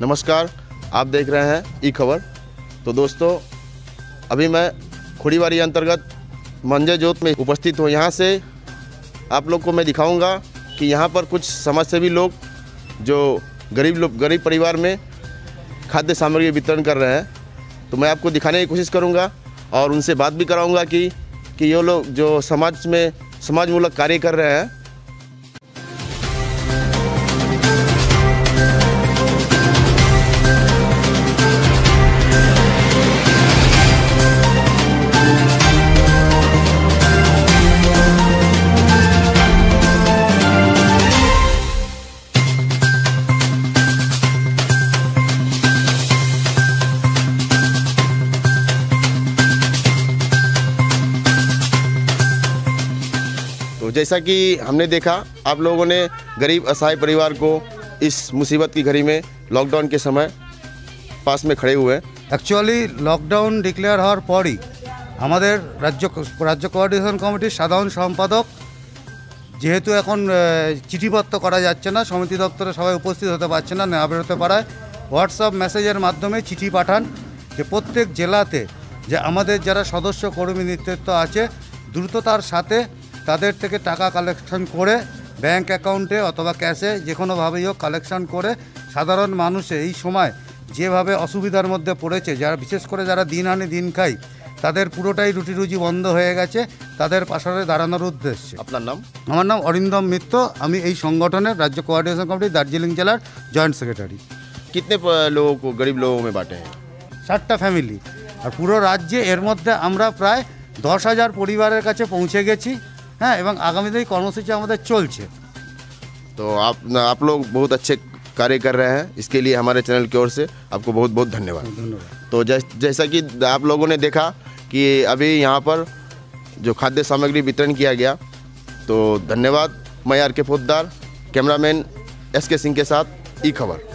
नमस्कार, आप देख रहे हैं ई खबर तो दोस्तों, अभी मैं खुड़ीवारी अंतर्गत मंजे जोत में उपस्थित हूँ। यहाँ से आप लोग को मैं दिखाऊँगा कि यहाँ पर कुछ समाजसेवी लोग जो गरीब लोग, गरीब परिवार में खाद्य सामग्री वितरण कर रहे हैं। तो मैं आपको दिखाने की कोशिश करूँगा और उनसे बात भी कराऊँगा कि कि ये लोग जो समाज में समाजमूलक कार्य कर रहे हैं जैसा कि हमने देखा आप लोगों ने गरीब असहाय परिवार को इस मुसीबत की घड़ी में लॉकडाउन के समय पास में खड़े हुए हैं অ্যাকচুয়ালি লকডাউন ডিক্লেয়ার হওয়ার পরই আমাদের রাজ্য রাজ্য কোঅর্ডিনেশন কমিটির সাধারণ সম্পাদক যেহেতু এখন আহ, চিঠিপত্র করা যাচ্ছে না সমিতি দপ্তরে সবাই উপস্থিত হতে পারছে না না বেরোতে পারায় হোয়াটসঅ্যাপ মেসেজের মাধ্যমে চিঠি পাঠান যে প্রত্যেক জেলাতে যে আমাদের যারা সদস্য কর্মী নেতৃত্ব আছে দ্রুততার সাথে তাদের থেকে টাকা কালেকশন করে ব্যাংক অ্যাকাউন্টে অথবা ক্যাশে যে কোনোভাবেই হোক কালেকশন করে সাধারণ মানুষে এই সময় যেভাবে অসুবিধার মধ্যে পড়েছে যারা বিশেষ করে যারা দিন আনে দিন খাই তাদের পুরোটাই রুটি রুজি বন্ধ হয়ে গেছে তাদের পাশারে দাঁড়ানোর উদ্দেশ্যে। আপনার নাম? আমার নাম অরিন্দম মিত্র আমি এই সংগঠনের রাজ্য কোঅর্ডিনেশন কমিটি দার্জিলিং জেলার জয়েন্ট সেক্রেটারি কিতনে লোক গরিব লোক বাটে? ষাটটা ফ্যামিলি আর পুরো রাজ্যে এর মধ্যে আমরা প্রায় দশ হাজার পরিবারের কাছে পৌঁছে গেছি। হ্যাঁ এবং আগামী দিনে এই কর্মসূচি আমাদের চলছে तो आप आप लोग बहुत अच्छे कार्य कर रहे हैं इसके लिए हमारे चैनल की ओर से आपको बहुत बहुत धन्यवाद ধন্যবাদ तो जैस, जैसा कि आप लोगों ने देखा कि अभी यहाँ पर जो खाद्य सामग्री वितरण किया गया तो धन्यवाद मैं आर के पोद्दार कैमरामैन एस के सिंह के साथ ई खबर